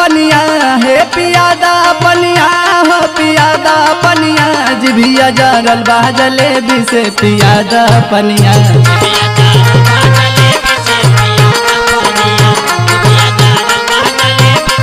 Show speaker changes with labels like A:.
A: पनिया हे पियादा पनिया हो पियादा पनिया जिभिया जरल बा जलेबी से पियादा पनिया